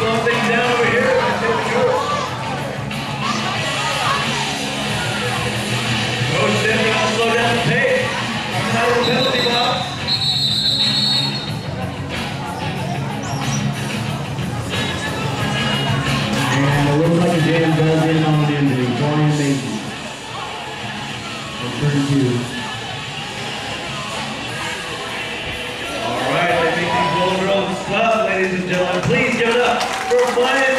Globe play.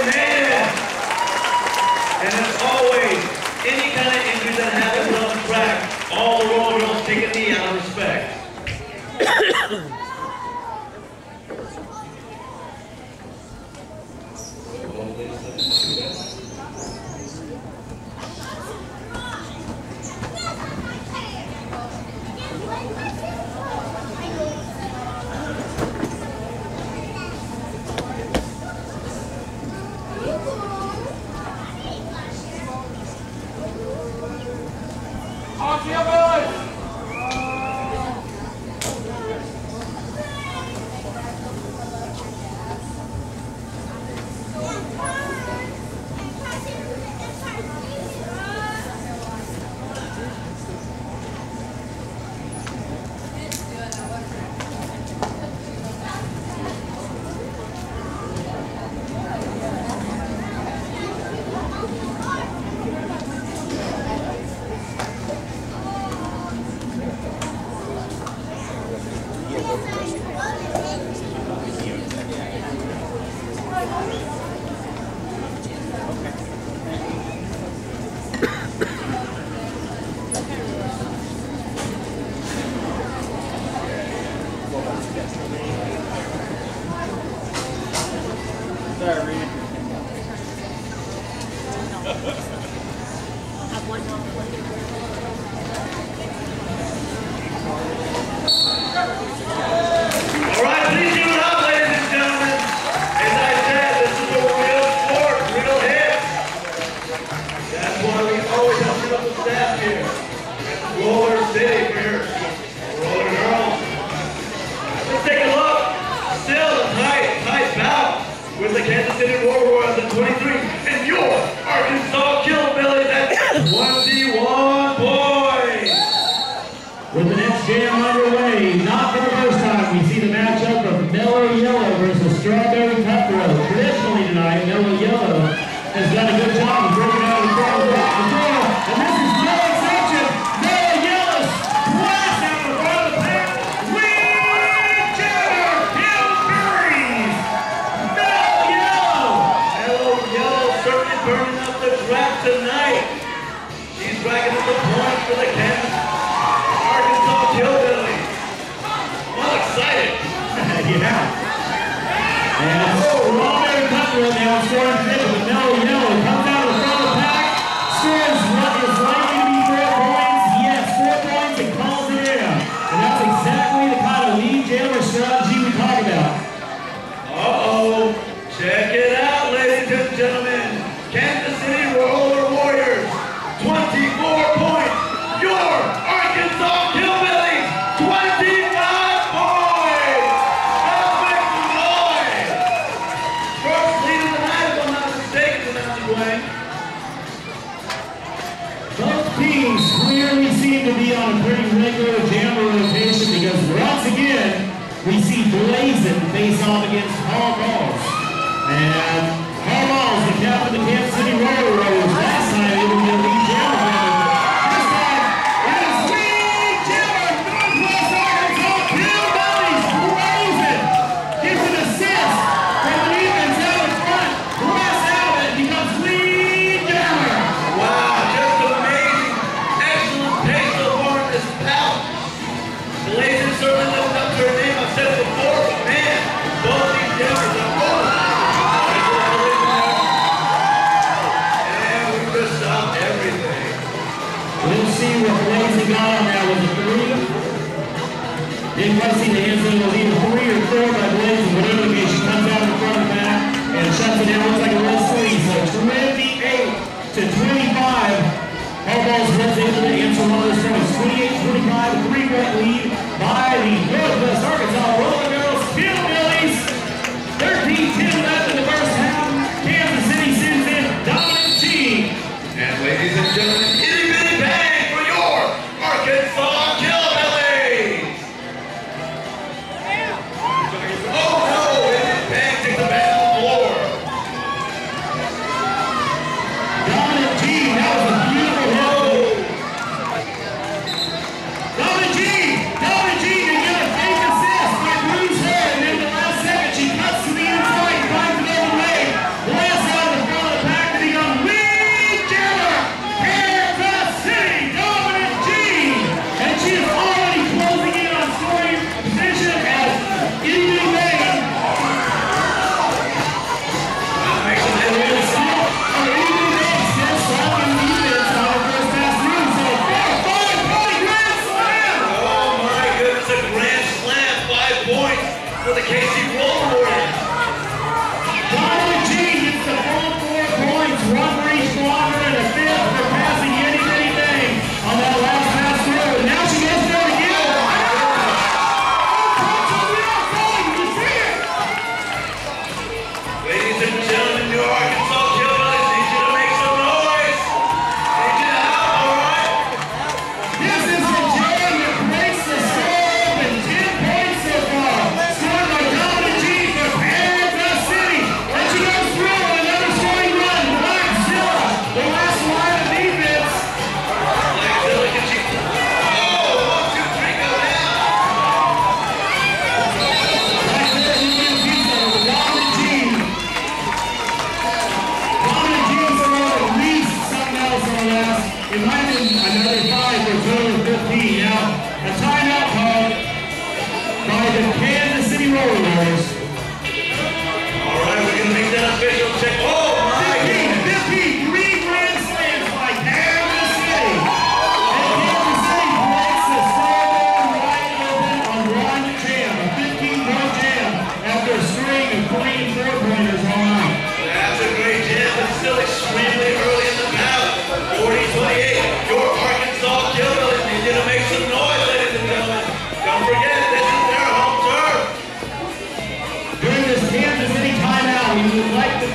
Thank. Sorry. One boys. With the next jam underway, not for the first time, we see the matchup of Mellow Yellow versus Strawberry Cutthroat. Traditionally tonight, Mellow Yellow has done a good job of And so, Robert Butler, the outstanding These clearly seem to be on a pretty regular jammer rotation because once again, we see Blazin face off against Carl Balls. And Carl Balls, the captain of the Kansas City Railroad.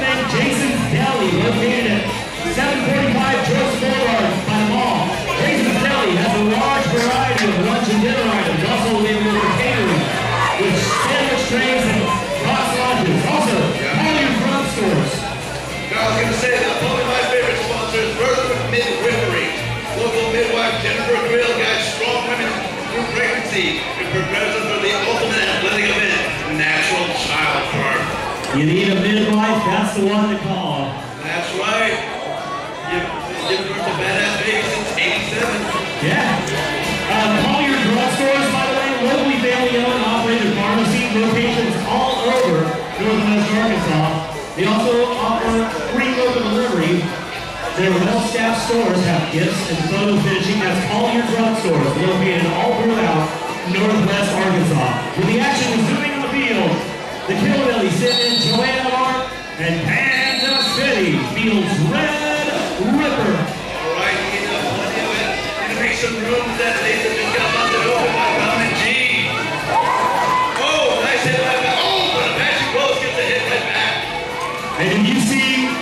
Thank Jason's Deli, located at 745 George Boulevard by the mall. Jason's Deli has a large variety of lunch and dinner items, also available for catering, with sandwich trays and hot lunches. Also, all your front stores. Now, I was gonna say that one of my favorite sponsors, is Bertha Midwifery. Local midwife Jennifer Grill guides strong women through pregnancy and prepares them for the ultimate athletic event, natural childbirth. You need a that's the one to call. That's right. Give, give birth to badass baby since 87. Yeah. Uh, your Drugstores, by the way, locally family owned and operated pharmacy locations all over northwest Arkansas. They also offer free local delivery. Their well-staffed stores have gifts and photo finishing. That's Collier Drugstores, located in all throughout northwest Arkansas. With the action resuming on the field, the Killbilly send in Joanna Mark and Kansas City fields Red Ripper. All right, you uh, plenty of it. Need to make some room for that lady that just got busted open by G. Oh, nice hit by back. Oh, but Apache Rose gets a hit right back. And you see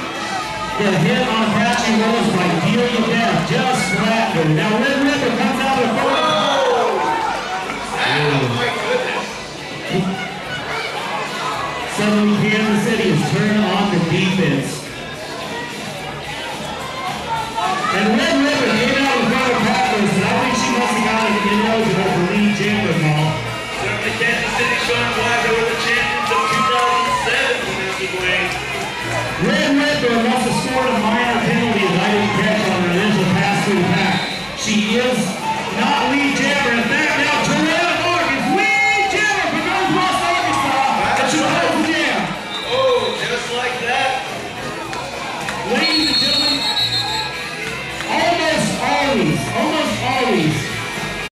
the hit on Apache Rose by Delia Beth just flattened her? Now Red Ripper comes out of the front. Oh, think